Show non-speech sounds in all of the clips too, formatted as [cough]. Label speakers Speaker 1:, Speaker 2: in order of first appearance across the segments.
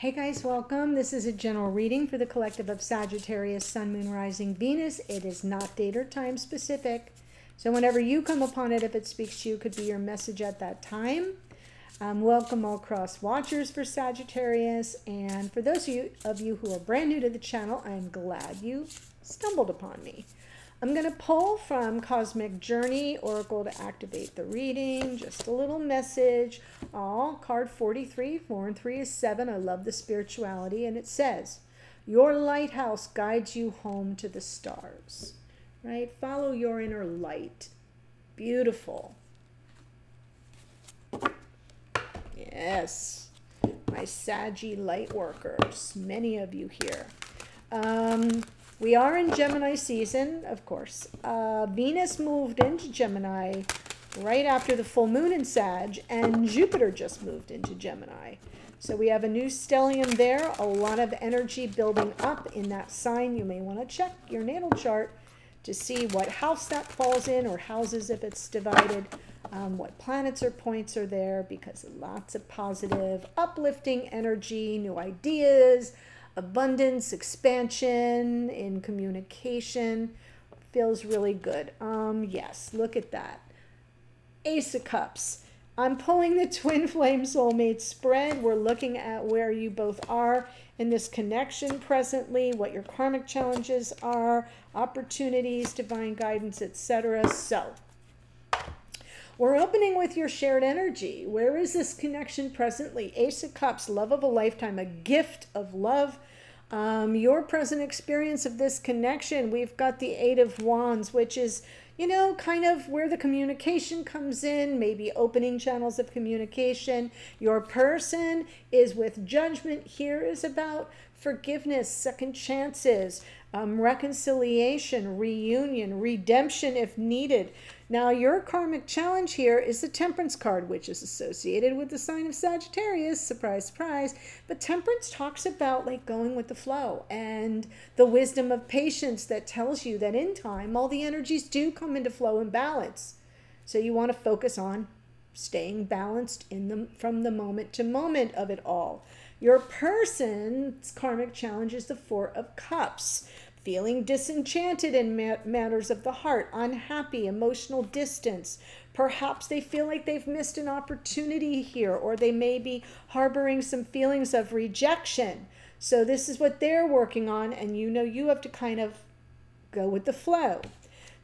Speaker 1: Hey guys, welcome. This is a general reading for the collective of Sagittarius, Sun, Moon, Rising, Venus. It is not date or time specific. So whenever you come upon it, if it speaks to you, could be your message at that time. Um, welcome all cross watchers for Sagittarius. And for those of you, of you who are brand new to the channel, I'm glad you stumbled upon me. I'm going to pull from Cosmic Journey Oracle to activate the reading. Just a little message. All card 43, 4 and 3 is 7. I love the spirituality. And it says, Your lighthouse guides you home to the stars. Right? Follow your inner light. Beautiful. Yes. My Saggy light workers. Many of you here. Um, we are in Gemini season, of course. Uh, Venus moved into Gemini right after the full moon in Sag, and Jupiter just moved into Gemini. So we have a new stellium there, a lot of energy building up in that sign. You may want to check your natal chart to see what house that falls in or houses if it's divided, um, what planets or points are there, because lots of positive, uplifting energy, new ideas, abundance, expansion in communication. Feels really good. Um, yes, look at that. Ace of Cups. I'm pulling the [laughs] twin flame soulmate spread. We're looking at where you both are in this connection presently, what your karmic challenges are, opportunities, divine guidance, etc. So, we're opening with your shared energy. Where is this connection presently? Ace of Cups, love of a lifetime, a gift of love. Um, your present experience of this connection, we've got the Eight of Wands, which is, you know, kind of where the communication comes in, maybe opening channels of communication. Your person is with judgment. Here is about forgiveness, second chances, um, reconciliation, reunion, redemption if needed. Now, your karmic challenge here is the Temperance card, which is associated with the sign of Sagittarius. Surprise, surprise. But Temperance talks about like going with the flow and the wisdom of patience that tells you that in time, all the energies do come into flow and balance. So you want to focus on staying balanced in the from the moment to moment of it all. Your person's karmic challenge is the Four of Cups feeling disenchanted in matters of the heart, unhappy, emotional distance. Perhaps they feel like they've missed an opportunity here, or they may be harboring some feelings of rejection. So, this is what they're working on, and you know you have to kind of go with the flow.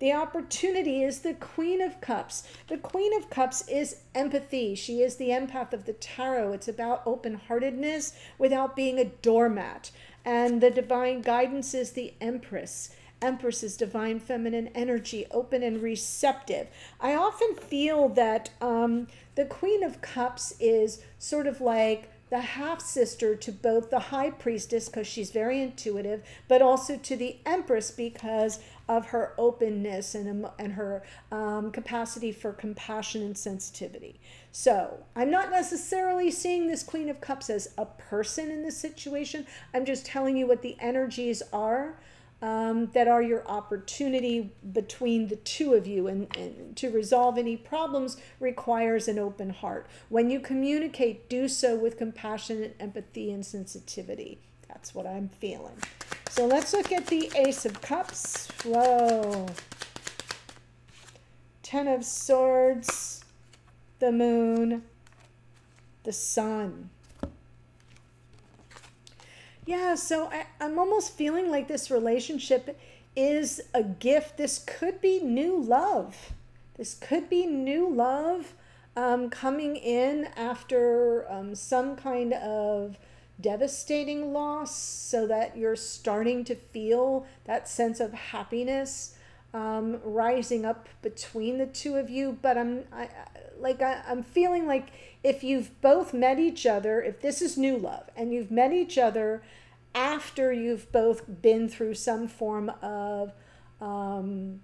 Speaker 1: The opportunity is the Queen of Cups. The Queen of Cups is empathy. She is the empath of the tarot. It's about open heartedness without being a doormat. And the divine guidance is the Empress. Empress is divine feminine energy, open and receptive. I often feel that um, the Queen of Cups is sort of like the half sister to both the High Priestess, because she's very intuitive, but also to the Empress because of her openness and, and her um, capacity for compassion and sensitivity. So I'm not necessarily seeing this Queen of Cups as a person in this situation. I'm just telling you what the energies are. Um, that are your opportunity between the two of you and, and, to resolve any problems requires an open heart when you communicate do so with compassion and empathy and sensitivity that's what i'm feeling so let's look at the ace of cups whoa ten of swords the moon, the sun. Yeah, so I, I'm almost feeling like this relationship is a gift. This could be new love. This could be new love um, coming in after um, some kind of devastating loss so that you're starting to feel that sense of happiness um, rising up between the two of you. But I'm, I, like I, I'm feeling like if you've both met each other, if this is new love, and you've met each other after you've both been through some form of um,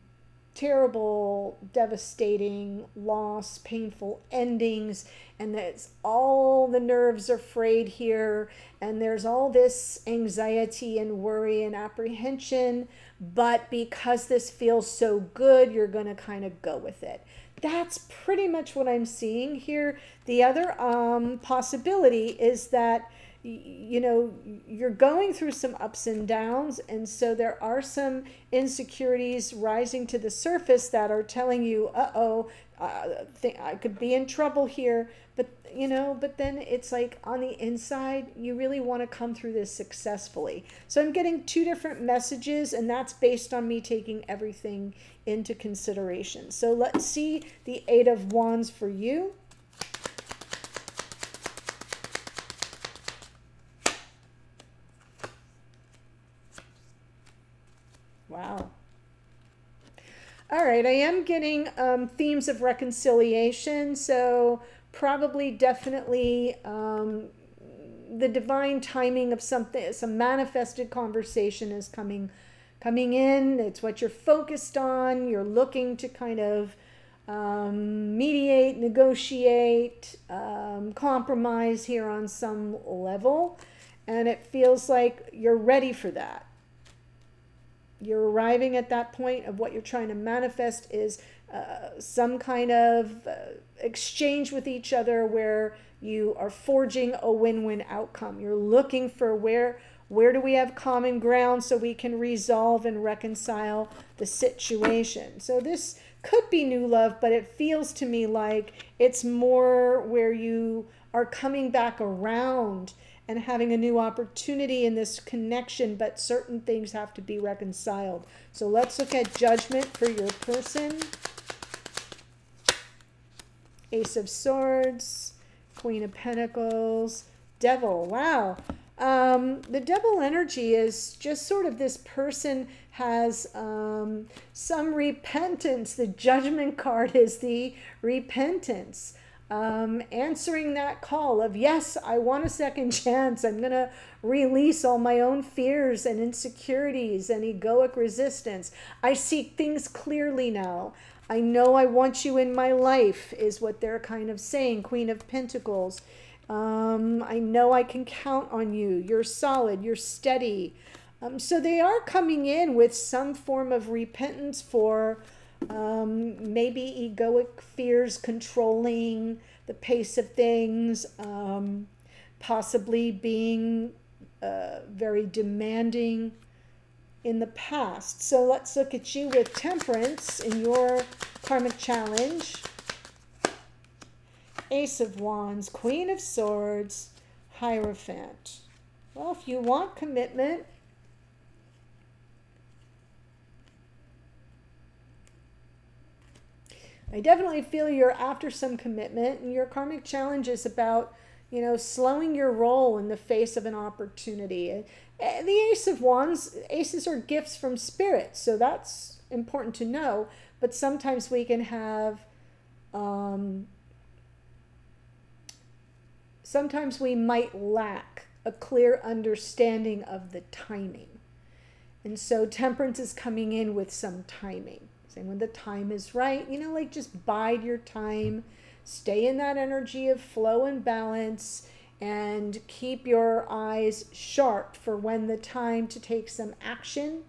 Speaker 1: terrible, devastating loss, painful endings, and that's all the nerves are frayed here, and there's all this anxiety and worry and apprehension. But because this feels so good, you're going to kind of go with it that's pretty much what I'm seeing here. The other um, possibility is that you know you're going through some ups and downs and so there are some insecurities rising to the surface that are telling you uh-oh uh, I could be in trouble here. But you know but then it's like on the inside you really want to come through this successfully. So i'm getting two different messages and that's based on me taking everything into consideration. So let's see the eight of wands for you Wow. All right, I am getting um, themes of reconciliation, so probably definitely um, the divine timing of something, some manifested conversation is coming coming in. It's what you're focused on. You're looking to kind of um, mediate, negotiate, um, compromise here on some level, and it feels like you're ready for that you're arriving at that point of what you're trying to manifest is uh, some kind of uh, exchange with each other where you are forging a win-win outcome. You're looking for where where do we have common ground so we can resolve and reconcile the situation? So this could be new love but it feels to me like it's more where you are coming back around and having a new opportunity in this connection, but certain things have to be reconciled. So let's look at judgment for your person. Ace of Swords, Queen of Pentacles, Devil. Wow. Um, the devil energy is just sort of this person has um, some repentance. The judgment card is the repentance um, answering that call of, yes, I want a second [laughs] chance. I'm going to release all my own fears and insecurities and egoic resistance. I see things clearly now. I know I want you in my life, is what they're kind of saying. Queen of Pentacles. Um, I know I can count on you. You're solid, you're steady. Um, so they are coming in with some form of repentance for um, maybe egoic fears controlling the pace of things, um, possibly being uh, very demanding in the past. So let's look at you with temperance in your karmic challenge. Ace of Wands, Queen of Swords, Hierophant. Well, if you want commitment, I definitely feel you're after some commitment, and your karmic challenge is about, you know, slowing your roll in the face of an opportunity. The Ace of Wands, aces are gifts from spirit, so that's important to know. But sometimes we can have, um, sometimes we might lack a clear understanding of the timing. And so temperance is coming in with some timing. Saying when the time is right, you know, like just bide your time, stay in that energy of flow and balance, and keep your eyes sharp for when the time to take some action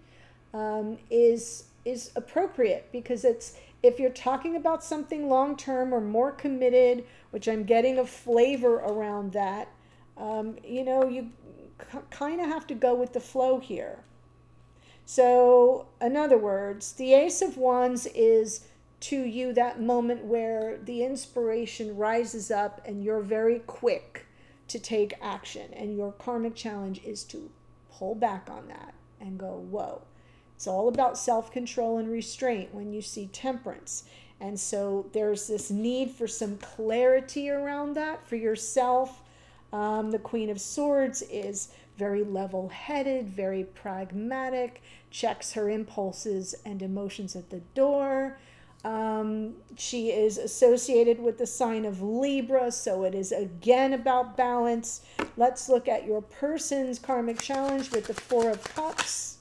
Speaker 1: um, is is appropriate because it's if you're talking about something long term or more committed, which I'm getting a flavor around that, um, you know, you kind of have to go with the flow here. So, in other words, the Ace of Wands is to you that moment where the inspiration rises up and you're very quick to take action. And your karmic challenge is to pull back on that and go, whoa. It's all about self control and restraint when you see temperance. And so there's this need for some clarity around that for yourself. Um, the Queen of Swords is very level headed, very pragmatic, checks her impulses and emotions at the door. Um, she is associated with the sign of Libra, so it is again about balance. Let's look at your person's karmic challenge with the Four of Cups.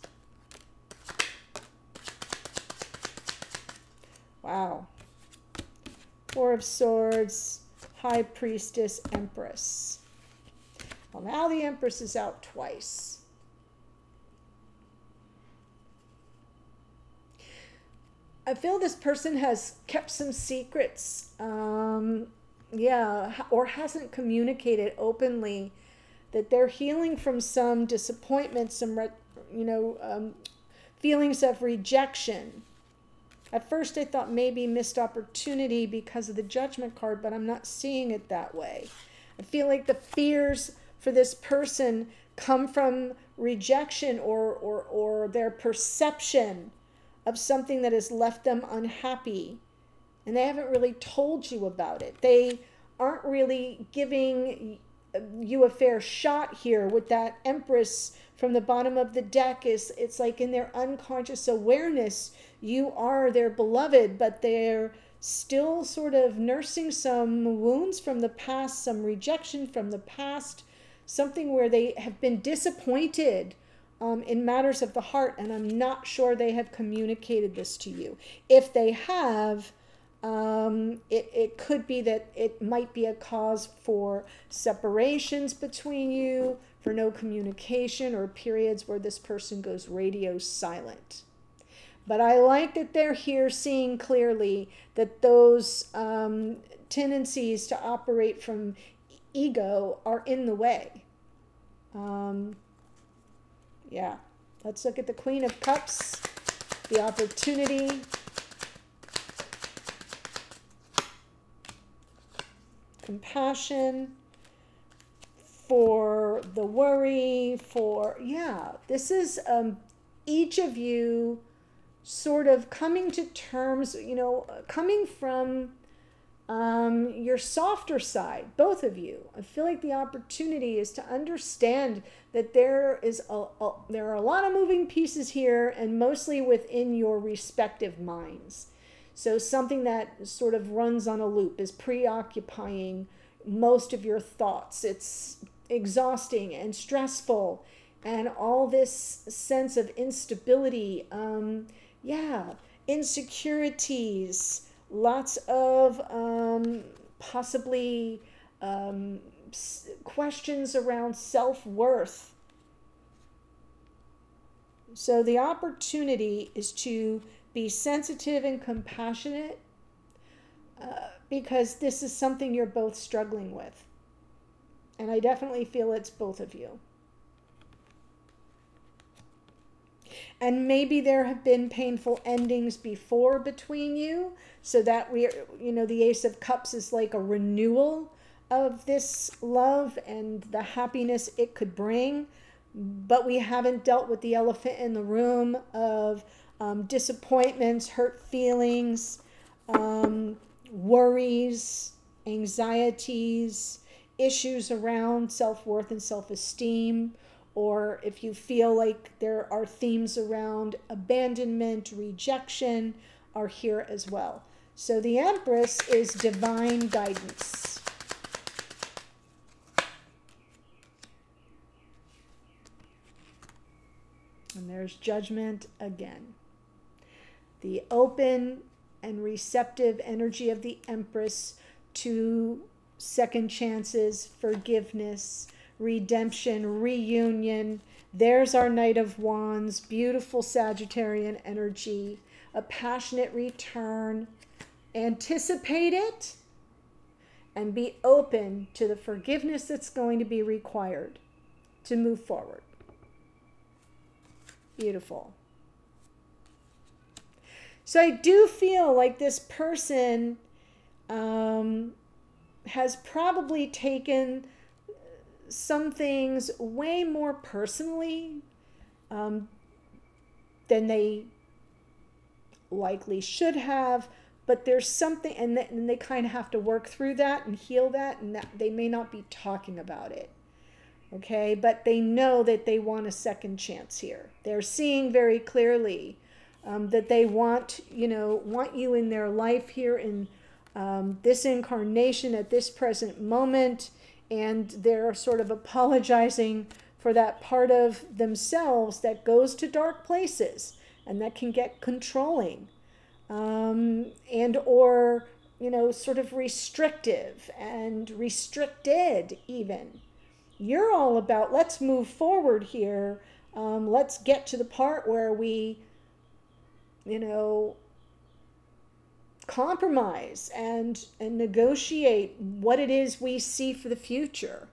Speaker 1: Wow. Four of Swords, High Priestess, Empress. Well, now the Empress is out twice. I feel this person has kept some secrets, um, yeah, or hasn't communicated openly that they're healing from some disappointment, some, you know, um, feelings of rejection. At first, I thought maybe missed opportunity because of the judgment card, but I'm not seeing it that way. I feel like the fears for this person come from rejection or, or, or their perception of something that has left them unhappy. And they haven't really told you about it. They aren't really giving you a fair shot here with that Empress from the bottom of the deck is it's like in their unconscious awareness you are their beloved but they're still sort of nursing some wounds from the past some rejection from the past something where they have been disappointed um, in matters of the heart and i'm not sure they have communicated this to you if they have um, it, it could be that it might be a cause for separations between you, for no communication, or periods where this person goes radio silent. But I like that they're here seeing clearly that those um, tendencies to operate from ego are in the way. Um, yeah, let's look at the Queen of Cups, the opportunity compassion, for the worry, for, yeah, this is um, each of you sort of coming to terms, you know, coming from um, your softer side, both of you. I feel like the opportunity is to understand that there is a, a, there are a lot of moving pieces here, and mostly within your respective minds. So something that sort of runs on a loop is preoccupying most of your thoughts. It's exhausting and stressful, and all this sense of instability. Um, yeah, insecurities, lots of um, possibly um, questions around self worth. So the opportunity is to be sensitive and compassionate uh, because this is something you're both struggling with. And I definitely feel it's both of you. And maybe there have been painful endings before between you, so that we, you know, the Ace of Cups is like a renewal of this love and the happiness it could bring. But we haven't dealt with the elephant in the room of um, disappointments, hurt feelings, um, worries, anxieties, issues around self worth and self esteem, or if you feel like there are themes around abandonment, rejection, are here as well. So the Empress is divine guidance. And there's judgment again the open and receptive energy of the Empress to second chances, forgiveness, redemption, reunion. There's our Knight of Wands, beautiful Sagittarian energy, a passionate return. Anticipate it and be open to the forgiveness that's going to be required to move forward. Beautiful. So I do feel like this person um, has probably taken some things way more personally um, than they likely should have. But there's something, and, th- and they kind of have to work through that and heal that, and that they may not be talking about it. Okay, but they know that they want a second chance here. They're seeing very clearly um, that they want, you know, want you in their life here in um, this incarnation at this present moment, and they're sort of apologizing for that part of themselves that goes to dark places and that can get controlling um, and or you know sort of restrictive and restricted even. You're all about let's move forward here um, let's get to the part where we you know, compromise and and negotiate what it is we see for the future.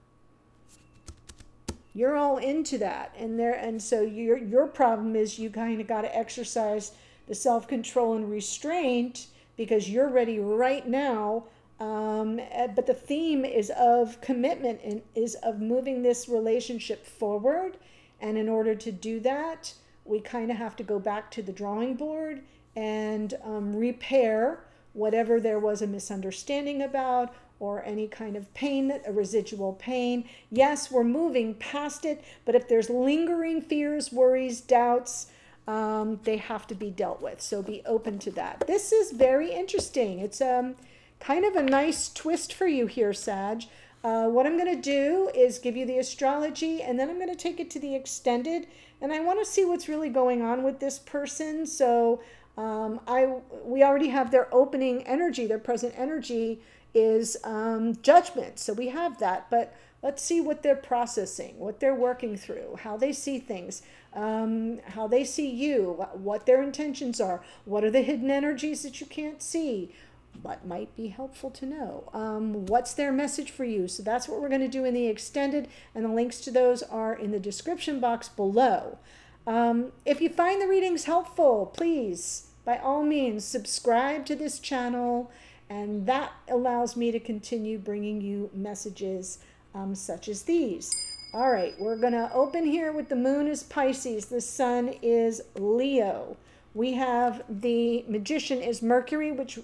Speaker 1: you're all into that and there and so your your problem is you kind of got to exercise the self-control and restraint because you're ready right now um, eh, but the theme is of commitment and is of moving this relationship forward and in order to do that we kind of have to go back to the drawing board and um, repair whatever there was a misunderstanding about or any kind of pain, a residual pain. Yes, we're moving past it, but if there's lingering fears, worries, doubts, um, they have to be dealt with. So be open to that. This is very interesting. It's um, kind of a nice twist for you here, Sag. Uh, what I'm going to do is give you the astrology and then I'm going to take it to the extended and I want to see what's really going on with this person. So um, I we already have their opening energy, their present energy is um, judgment. So we have that, but let's see what they're processing, what they're working through, how they see things, um, how they see you, what their intentions are, what are the hidden energies that you can't see, but might be helpful to know, um, what's their message for you. So that's what we're going to do in the extended, and the links to those are in the description box below. Um, if you find the readings helpful, please, by all means, subscribe to this channel and that allows me to continue bringing you messages um, such as these. All right, we're going to open here with the moon is Pisces, the sun is Leo. We have the magician is Mercury, which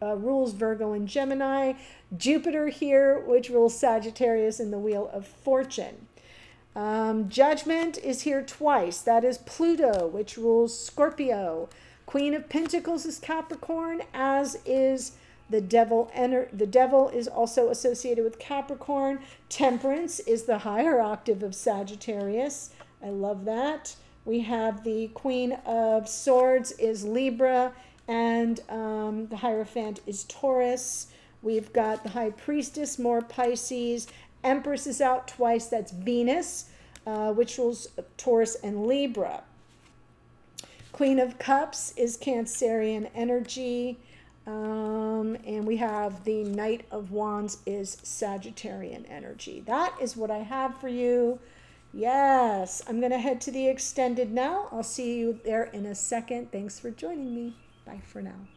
Speaker 1: uh, rules Virgo and Gemini. Jupiter here, which rules Sagittarius in the Wheel of Fortune. Um, judgment is here twice. That is Pluto, which rules Scorpio. Queen of Pentacles is Capricorn, as is the devil enter the devil is also associated with Capricorn. Temperance is the higher octave of Sagittarius. I love that. We have the Queen of Swords is Libra, and um, the Hierophant is Taurus. We've got the High Priestess, more Pisces. Empress is out twice. That's Venus, uh, which rules Taurus and Libra. Queen of Cups is Cancerian energy. Um, and we have the Knight of Wands is Sagittarian energy. That is what I have for you. Yes, I'm going to head to the extended now. I'll see you there in a second. Thanks for joining me. Bye for now.